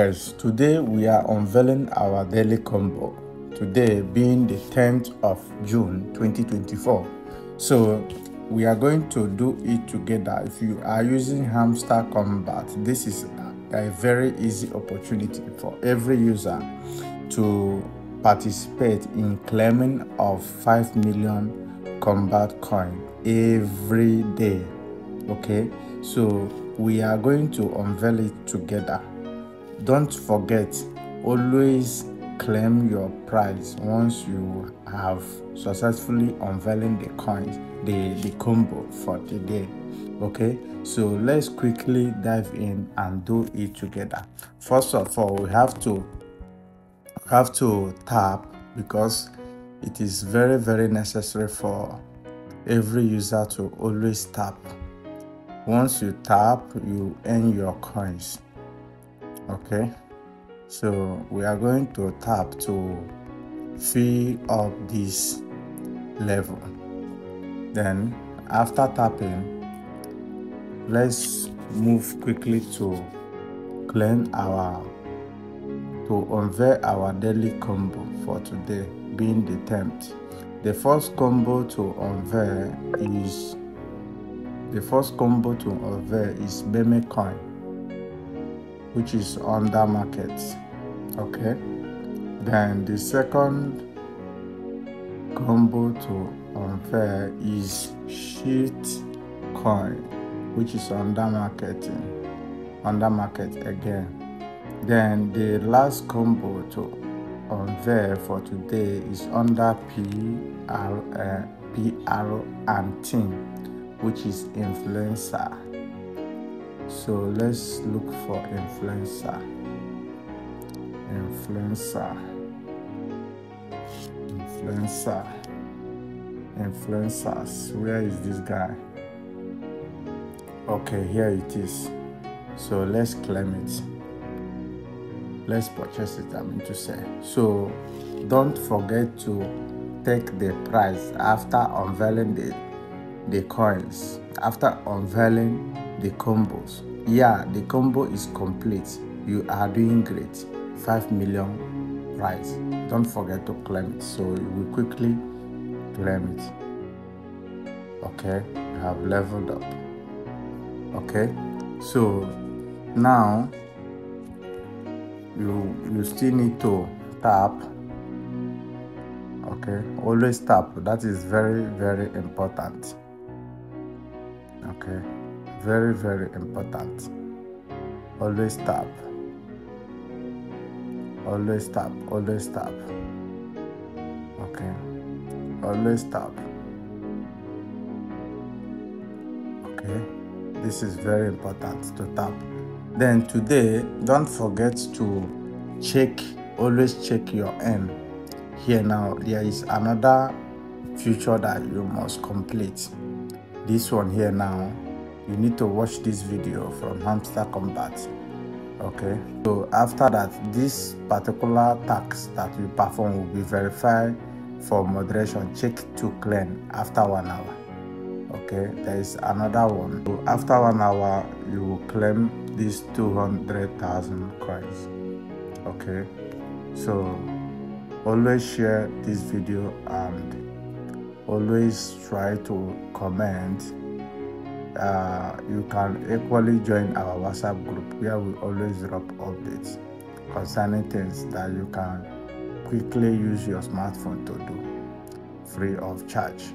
Guys, today we are unveiling our daily combo. Today being the 10th of June 2024. So we are going to do it together. If you are using Hamster Kombat, this is a very easy opportunity for every user to participate in claiming of 5 million combat coin every day okay so we are going to unveil it together don't forget always claim your prize once you have successfully unveiling the coins the the combo for the day. Okay? So let's quickly dive in and do it together. First of all we have to have to tap because it is very very necessary for every user to always tap. Once you tap you earn your coins okay. So we are going to tap to fill up this level. Then after tapping let's move quickly to claim our to unveil our daily combo for today being the 10th the first combo to unveil is the first combo to unveil is Meme coin which is under market okay then the second combo to unveil is sheet coin which is under marketing under market again then the last combo to unveil for today is under PR, uh, PR and team, which is influencer. So let's look for influencer. Influencer. Influencer. Influencers. Where is this guy? Okay, here it is. So let's claim it let's purchase it i mean to say so don't forget to take the price after unveiling the the coins after unveiling the combos yeah the combo is complete. You are doing great. 5 million price don't forget to claim it. So we quickly claim it. Okay you have leveled up. Okay so now you you still need to tap. Okay always tap. That is very very important. Okay very very important. Always tap. Always tap always tap. Okay. Always tap. Okay. This is very important to tap. Then today don't forget to check always check your end. Here now there is another feature that you must complete. This one here now you need to watch this video from Hamster Kombat okay? So after that this particular task that you perform will be verified for moderation. Check to clean after one hour okay? There is another one. So after one hour you will claim these 200,000 coins okay? So always share this video and always try to comment uh, you can equally join our whatsapp group where we always drop updates concerning things that you can quickly use your smartphone to do free of charge